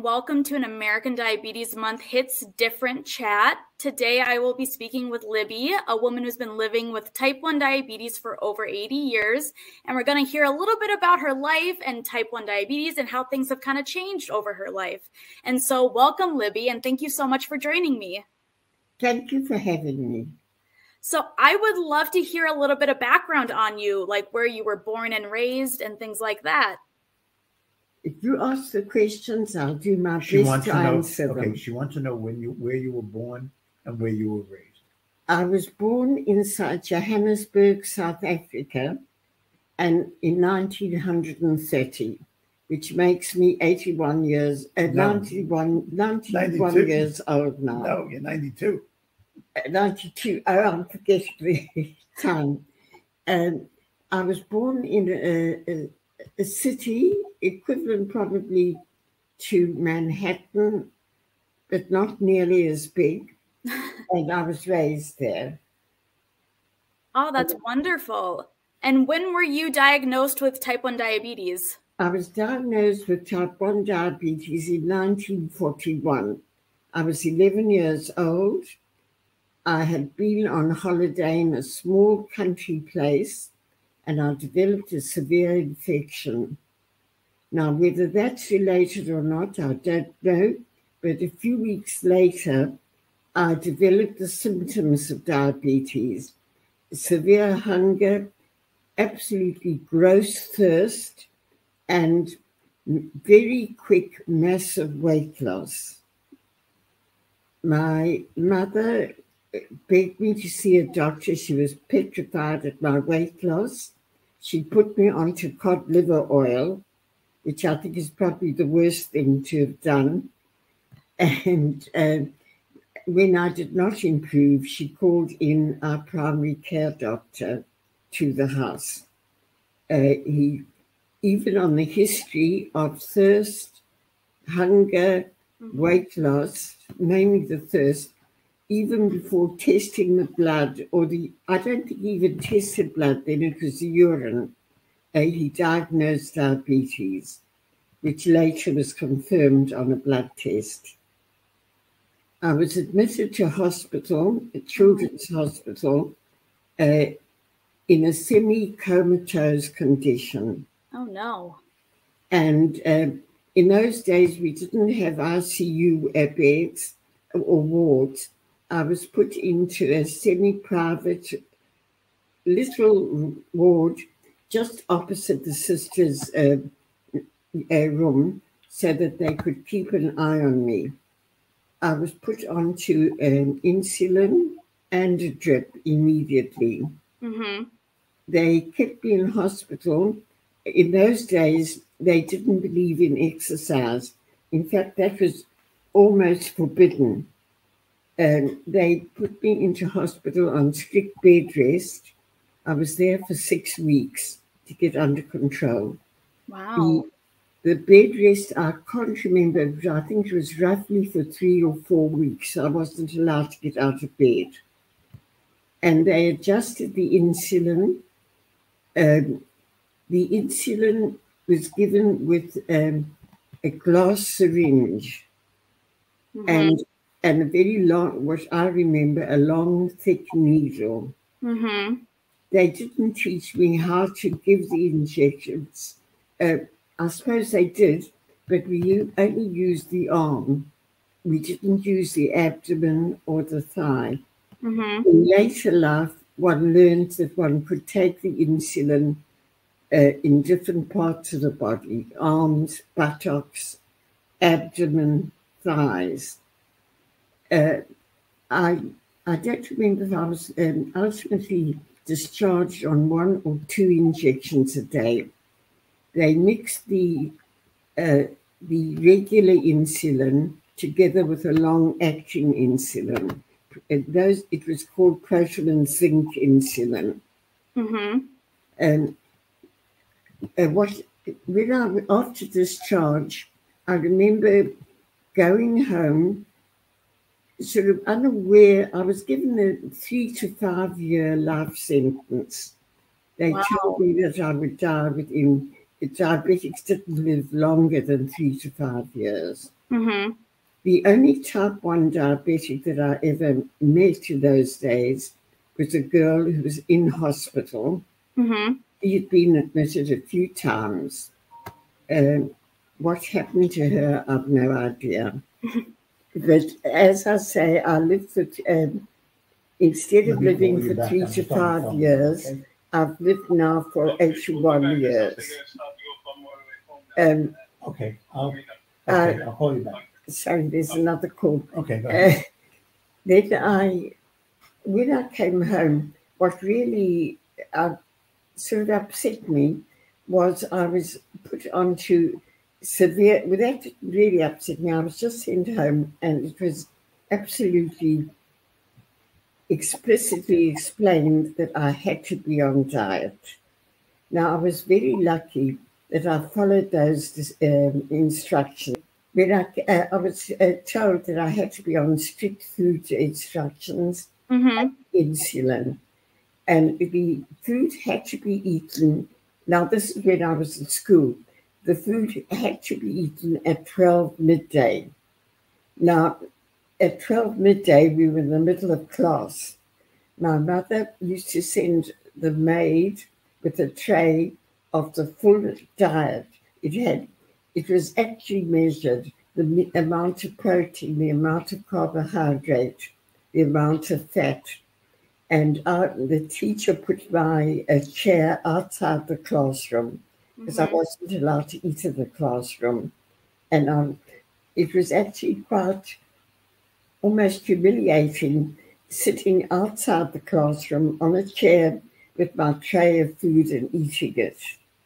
and welcome to an American Diabetes Month Hits Different chat. Today, I will be speaking with Libby, a woman who's been living with type 1 diabetes for over 80 years. And we're going to hear a little bit about her life and type 1 diabetes and how things have kind of changed over her life. And so, welcome, Libby, and thank you so much for joining me. Thank you for having me. So, I would love to hear a little bit of background on you, like where you were born and raised and things like that. If you ask the questions, I'll do my she best to, to know, answer okay, them. She wants to know when you where you were born and where you were raised. I was born inside Johannesburg, South Africa, and in 1930, which makes me 81 years, uh, no. 91, 91 years old now. No, you're 92. Uh, 92. Oh, I'm forgetting the time. And I was born in a, a, a city equivalent probably to Manhattan, but not nearly as big. and I was raised there. Oh, that's wonderful. And when were you diagnosed with type 1 diabetes? I was diagnosed with type 1 diabetes in 1941. I was 11 years old. I had been on holiday in a small country place and I developed a severe infection. Now, whether that's related or not, I don't know. But a few weeks later, I developed the symptoms of diabetes severe hunger, absolutely gross thirst, and very quick, massive weight loss. My mother begged me to see a doctor. She was petrified at my weight loss. She put me onto cod liver oil which I think is probably the worst thing to have done. And uh, when I did not improve, she called in our primary care doctor to the house. Uh, he, even on the history of thirst, hunger, mm-hmm. weight loss, mainly the thirst, even before testing the blood, or the, I don't think he even tested blood then, it was the urine uh, he diagnosed diabetes, which later was confirmed on a blood test. I was admitted to hospital, a children's hospital, uh, in a semi comatose condition. Oh, no. And uh, in those days, we didn't have ICU beds or wards. I was put into a semi private little ward just opposite the sisters' uh, room so that they could keep an eye on me. I was put onto an insulin and a drip immediately. Mm-hmm. They kept me in hospital. In those days, they didn't believe in exercise. In fact, that was almost forbidden. Um, they put me into hospital on strict bed rest. I was there for six weeks to get under control. Wow. The, the bed rest, I can't remember, I think it was roughly for three or four weeks. I wasn't allowed to get out of bed. And they adjusted the insulin. Um, the insulin was given with um, a glass syringe mm-hmm. and and a very long, what I remember, a long, thick needle. Mm-hmm. They didn't teach me how to give the injections. Uh, I suppose they did, but we only used the arm. We didn't use the abdomen or the thigh. Mm-hmm. In later life, one learned that one could take the insulin uh, in different parts of the body arms, buttocks, abdomen, thighs. Uh, I, I don't remember if I was um, ultimately discharged on one or two injections a day. They mixed the uh, the regular insulin together with a long-acting insulin. It, those it was called protamine zinc insulin. Mm-hmm. And uh, what when I after discharge, I remember going home sort of unaware. I was given a three to five year life sentence. They wow. told me that I would die within, diabetics didn't live longer than three to five years. Mm-hmm. The only type 1 diabetic that I ever met in those days was a girl who was in hospital. Mm-hmm. She had been admitted a few times. Um, what happened to her, I've no idea. but as I say, I lived for, um, instead of living for three to just on the five years, okay? I've lived now for 81 years. Um, Okay, I'll, Uh, okay, I'll call you back. sorry, there's another call. Okay, go ahead. Uh, then I, when I came home, what really uh, sort of upset me was I was put onto severe, without really upset me, I was just sent home and it was absolutely explicitly explained that I had to be on diet. Now, I was very lucky that I followed those um, instructions. When I, uh, I was uh, told that I had to be on strict food instructions, Mm-hmm. insulin, and the food had to be eaten. Now, this is when I was at school. The food had to be eaten at 12 midday. Now, at 12 midday, we were in the middle of class. My mother used to send the maid with a tray of the full diet. It had, it was actually measured the amount of protein, the amount of carbohydrate, the amount of fat. And the teacher put my a chair outside the classroom because I Mhm. wasn't allowed to eat in the classroom. And um, it was actually quite almost humiliating sitting outside the classroom on a chair with my tray of food and eating it.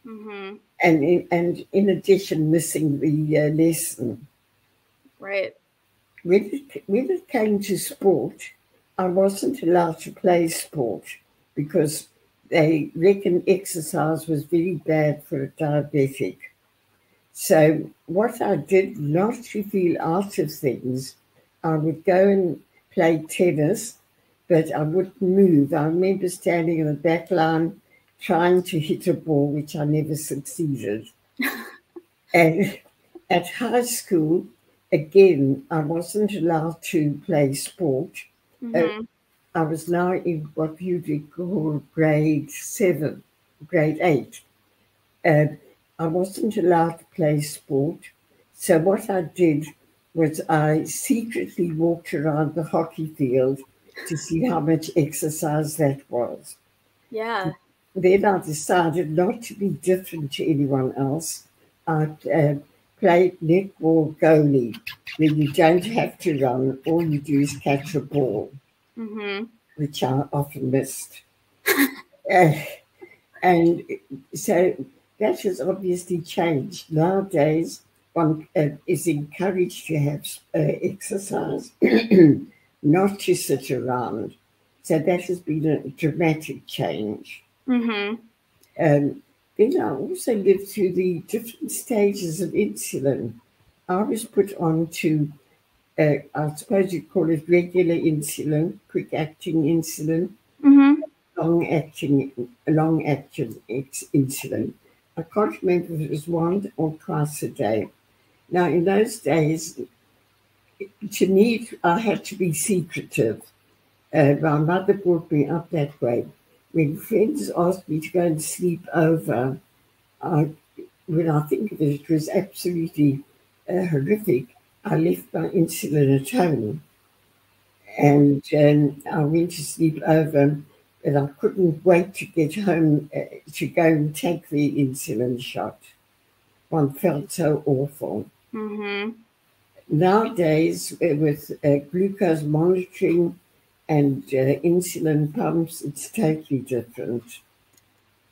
Mm-hmm. And in, and in addition, missing the uh, lesson. Right. When it, when it came to sport, I wasn't allowed to play sport because they reckon exercise was very bad for a diabetic. So what I did not to feel out of things, I would go and play tennis, but I wouldn't move. I remember standing in the back line trying to hit a ball, which I never succeeded. and at high school, again, I wasn't allowed to play sport. Mm-hmm. I was now in what you'd call grade seven, grade eight. And I wasn't allowed to play sport. So what I did was I secretly walked around the hockey field to see how much exercise that was. yeah. Then I decided not to be different to anyone else. I uh, played netball goalie, where you don't have to run, all you do is catch a ball Mm-hmm. which are often missed. Uh, and so that has obviously changed. Nowadays, one uh, is encouraged to have uh, exercise, not to sit around. So that has been a dramatic change. Mm-hmm. Um, then I also lived through the different stages of insulin. I was put on to, uh, I suppose you'd call it regular insulin, quick acting insulin, Mm-hmm. long acting, long acting insulin. I can't remember if it was one or twice a day. Now, in those days, to me, I had to be secretive. Uh, my mother brought me up that way. When friends asked me to go and sleep over, I, when I think of it, it was absolutely uh, horrific. I left my insulin at home and um, I went to sleep over, and I couldn't wait to get home uh, to go and take the insulin shot. One felt so awful. Mm-hmm. Nowadays, uh, with uh, glucose monitoring and uh, insulin pumps, it's totally different.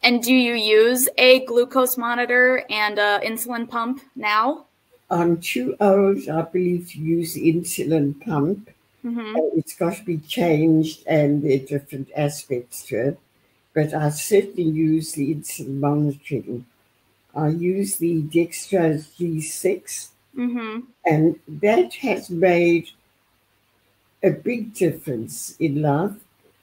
And do you use a glucose monitor and an insulin pump now? I'm too old, I believe, to use the insulin pump. Mm-hmm. Uh, It's got to be changed, and there are different aspects to it. But I certainly use the insulin monitoring. I use the Dexcom G6, Mm-hmm. and that has made a big difference in life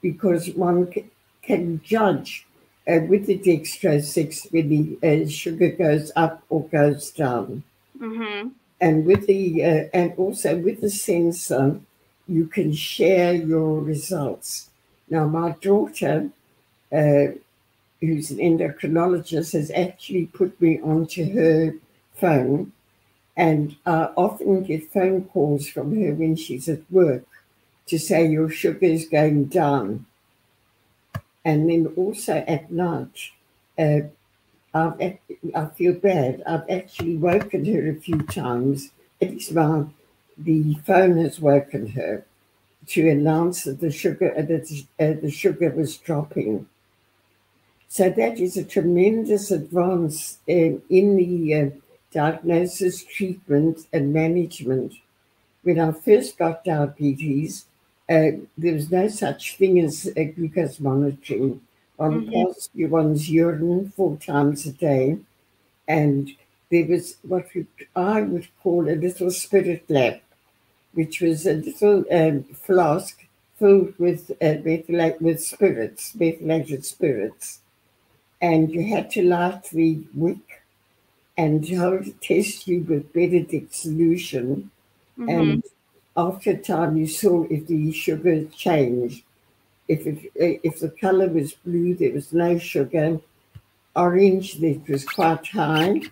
because one c- can judge uh, with the Dexcom 6 when the uh, sugar goes up or goes down. Mm-hmm. and with the uh, and also with the sensor, you can share your results. Now, my daughter, uh, who's an endocrinologist, has actually put me onto her phone, and I often get phone calls from her when she's at work to say your sugar is going down. And then also at night, uh, I've, I feel bad. I've actually woken her a few times. At least my, the phone has woken her to announce that the sugar uh, that uh, the sugar was dropping. So that is a tremendous advance in the uh, diagnosis, treatment, and management. When I first got diabetes, uh, there was no such thing as glucose monitoring on mm-hmm. one's urine four times a day. And there was what I would call a little spirit lamp, which was a little um, flask filled with uh, methylate, with spirits, methylated spirits. And you had to light the wick and hold a test tube with Benedict solution. Mm-hmm. And after a time, you saw if the sugar changed. If, it, if the color was blue, there was no sugar. Orange, it was quite high.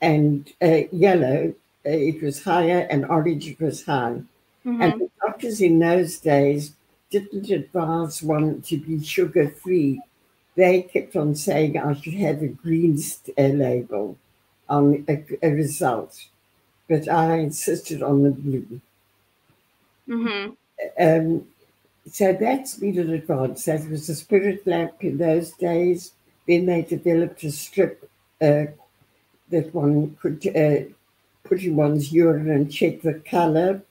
And uh, yellow, uh, it was higher. And orange, it was high. Mm-hmm. And the doctors in those days didn't advise one to be sugar free. They kept on saying I should have a green uh, label on a, a, result, but I insisted on the blue. Mm-hmm. Um, so that's been an advance. That was a spirit lamp in those days. Then they developed a strip uh, that one could uh, put in one's urine and check the color.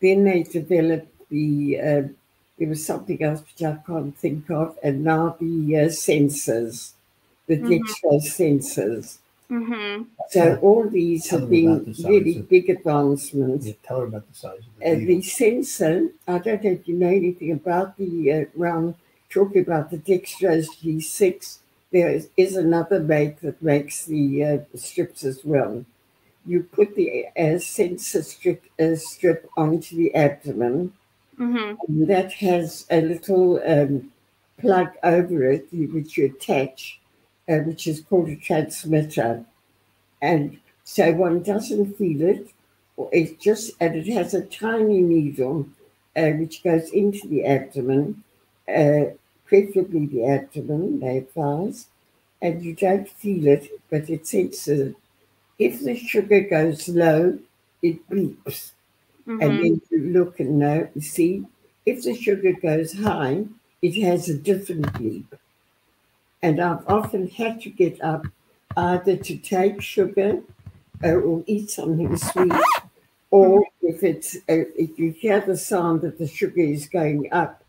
Then they developed the, uh, there was something else which I can't think of, and now the uh, sensors, the mm-hmm. Dexcom sensors. Mm-hmm. So all these tell have been the really big advancements. Yeah, tell her about the size of the, uh, the sensor. I don't know if you know anything about the uh, round. Talking about the Dexcom G6, there is, is another make that makes the uh, strips as well. You put the uh, sensor strip, uh, strip onto the abdomen, mm-hmm. and that has a little um, plug over it which you attach uh, which is called a transmitter. And so one doesn't feel it, or it's just, and it has a tiny needle uh, which goes into the abdomen, uh, preferably the abdomen, they advise, and you don't feel it, but it senses it. If the sugar goes low, it beeps. Mm-hmm. And then you look and know, you see, if the sugar goes high, it has a different beep. And I've often had to get up either to take sugar uh, or eat something sweet, or if it's uh, if you hear the sound that the sugar is going up,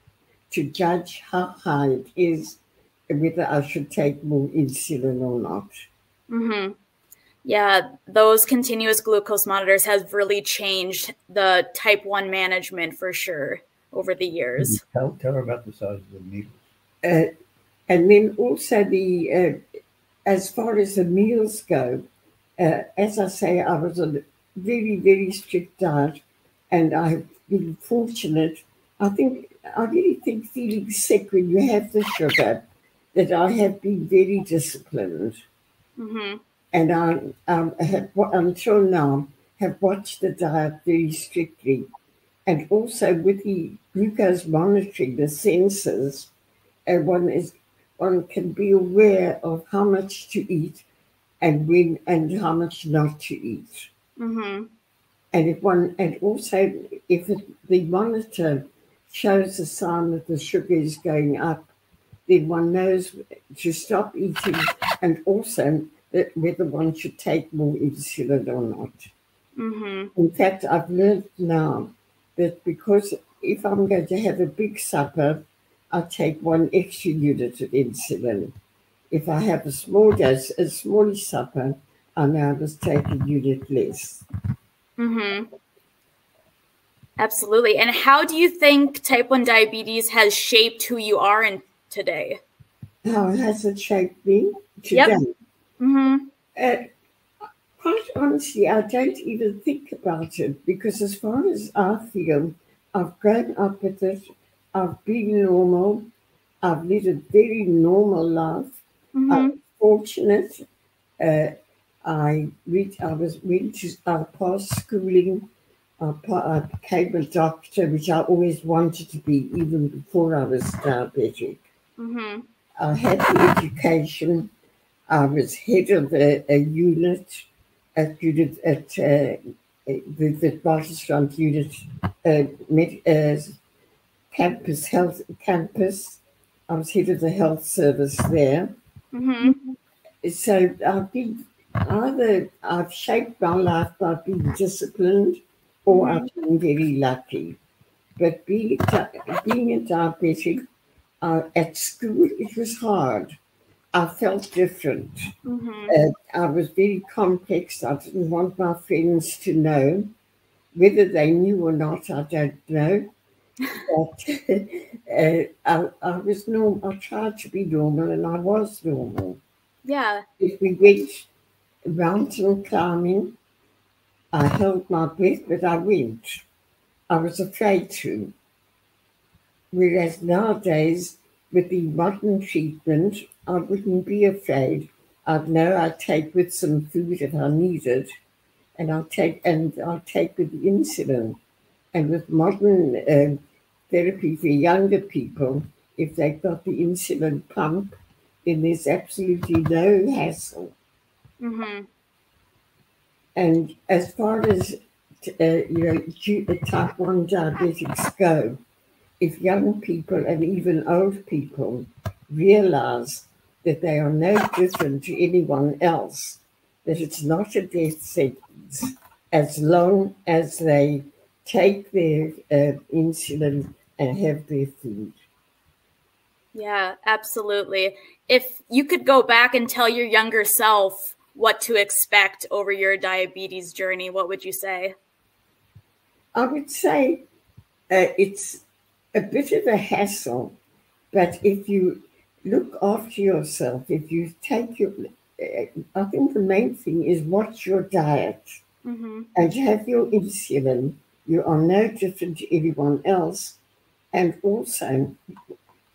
to judge how high it is and whether I should take more insulin or not. Mm-hmm. Yeah, those continuous glucose monitors have really changed the type 1 management for sure over the years. Tell, tell her about the size of the needles. Uh, and then also the, uh, as far as the meals go, uh, as I say, I was on a very, very strict diet and I've been fortunate. I think, I really think feeling sick when you have the sugar, that I have been very disciplined. Mm-hmm. And I um, have, until now, have watched the diet very strictly. And also with the glucose monitoring, the sensors, uh, one is one can be aware of how much to eat and when and how much not to eat. Mm-hmm. And if one and also if it, the monitor shows a sign that the sugar is going up, then one knows to stop eating and also that whether one should take more insulin or not. Mm-hmm. In fact, I've learned now that because if I'm going to have a big supper, I take one extra unit of insulin. If I have a small dose, a small supper, I now must take a unit less. Mm-hmm. Absolutely. And how do you think type 1 diabetes has shaped who you are in today? How has it shaped me today? Yep. Mm-hmm. Uh, quite honestly, I don't even think about it because, as far as I feel, I've grown up with it. I've been normal. I've led a very normal life. Mhm. I'm fortunate. Uh, I read. I was went to. I passed schooling. I, I became a doctor, which I always wanted to be, even before I was diabetic. Mhm. I had the education. I was head of a, a unit at unit at uh, the, the unit uh, med, uh, campus health campus. I was head of the health service there. Mhm. So I've been either I've shaped my life by being disciplined, or I've been very lucky. But being a being a diabetic uh, at school, it was hard. I felt different. Mhm. Uh, I was very complex. I didn't want my friends to know. Whether they knew or not, I don't know. But uh, I, I was normal. I tried to be normal, and I was normal. Yeah. If we went mountain climbing, I held my breath, but I went. I was afraid to. Whereas nowadays, with the modern treatment, I wouldn't be afraid. I'd know I'd take with some food if I needed, and I'll take and I'll take with the insulin. And with modern uh, therapy for younger people, if they've got the insulin pump, then there's absolutely no hassle. Mhm. And as far as uh, you know, ju- type one diabetics go, if young people and even old people realize that they are no different to anyone else, that it's not a death sentence, as long as they take their uh, insulin and have their food. Yeah, absolutely. If you could go back and tell your younger self what to expect over your diabetes journey, what would you say? I would say uh, it's a bit of a hassle, but if you look after yourself, if you take your, uh, I think the main thing is watch your diet Mm-hmm. and have your insulin. You are no different to anyone else. And also,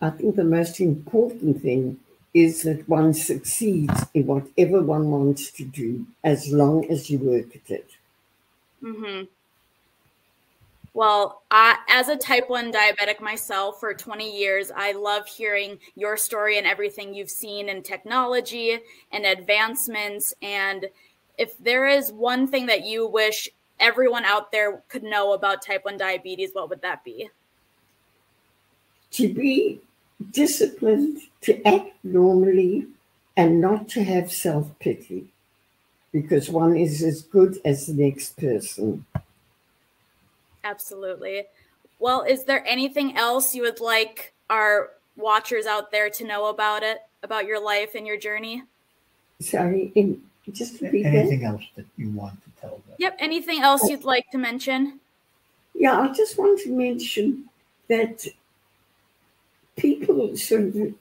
I think the most important thing is that one succeeds in whatever one wants to do as long as you work at it. Mm-hmm. Well, I, as a type 1 diabetic myself for 20 years, I love hearing your story and everything you've seen in technology and advancements. And if there is one thing that you wish everyone out there could know about type 1 diabetes, what would that be? To be disciplined, to act normally, and not to have self pity, because one is as good as the next person. Absolutely. Well, is there anything else you would like our watchers out there to know about it, about your life and your journey? Sorry, in, just repeat that. Anything else that you want to tell them? Yep. Anything else you'd like to mention? Yeah, I just want to mention that people sort of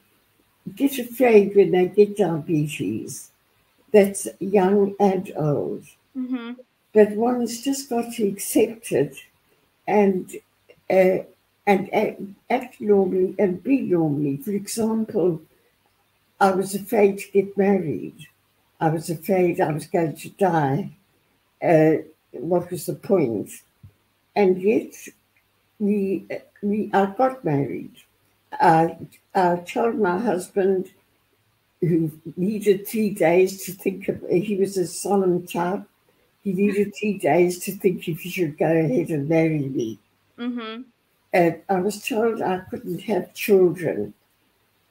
get afraid when they get diabetes. That's young and old. Mm-hmm. But one's just got to accept it and uh, and act, act normally and be normally. For example, I was afraid to get married. I was afraid I was going to die. Uh, what was the point? And yet, we we I got married. I, I told my husband, who needed three days to think of, he was a solemn type. He needed three days to think if he should go ahead and marry me. Mm-hmm. And I was told I couldn't have children.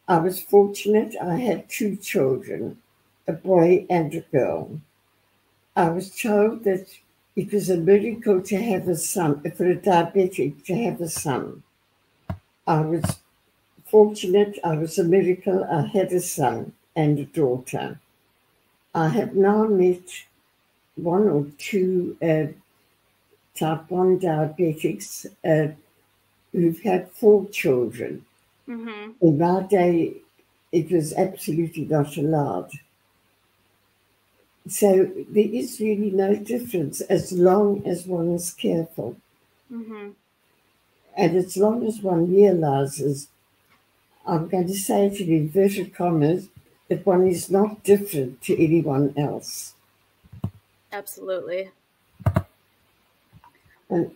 I was fortunate I had two children, a boy and a girl. I was told that it was a miracle to have a son, for a diabetic to have a son. I was fortunate, I was a miracle, I had a son and a daughter. I have now met one or two uh, type 1 diabetics uh, who've had four children. Mm-hmm. In my day, it was absolutely not allowed. So there is really no difference as long as one is careful. Mm-hmm. And as long as one realizes, I'm going to say it in inverted commas, that one is not different to anyone else. Absolutely. And,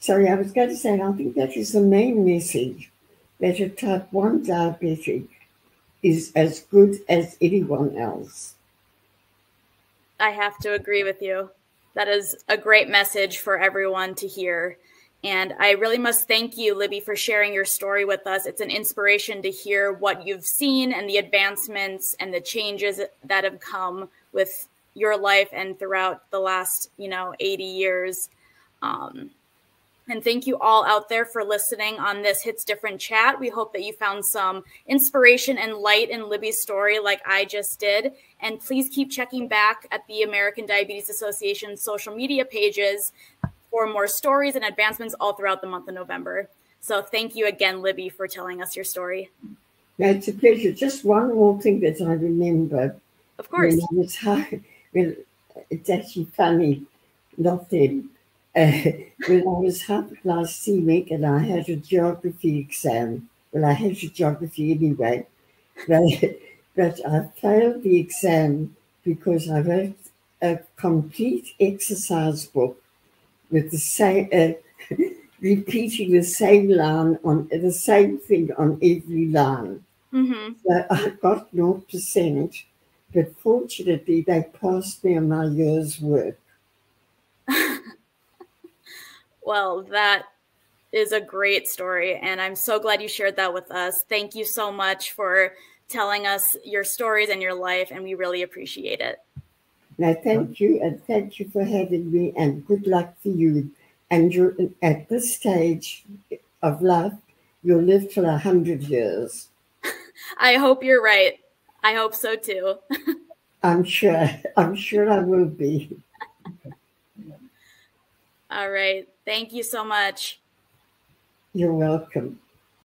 sorry, I was going to say, I think that is the main message that a type 1 diabetic is as good as anyone else. I have to agree with you. That is a great message for everyone to hear. And I really must thank you, Libby, for sharing your story with us. It's an inspiration to hear what you've seen and the advancements and the changes that have come with your life and throughout the last, you know, 80 years. Um, and thank you all out there for listening on this Hits Different chat. We hope that you found some inspiration and light in Libby's story, like I just did. And please keep checking back at the American Diabetes Association social media pages for more stories and advancements all throughout the month of November. So thank you again, Libby, for telling us your story. Yeah, it's a pleasure. Just one more thing that I remember. Of course. When I was high, well, it's actually funny, not then. Uh, when I was hypoglycemic and I had a geography exam, well, I had a geography anyway, but, but I failed the exam because I wrote a complete exercise book with the same, uh, repeating the same line on the same thing on every line. Mm-hmm. So I got 0%, but fortunately they passed me on my year's work. well, that is a great story, and I'm so glad you shared that with us. Thank you so much for telling us your stories and your life, and we really appreciate it. Now, thank you, and thank you for having me, and good luck for you. And you're at this stage of life, you'll live till a hundred years. I hope you're right. I hope so too. I'm sure. I'm sure I will be. All right. Thank you so much. You're welcome.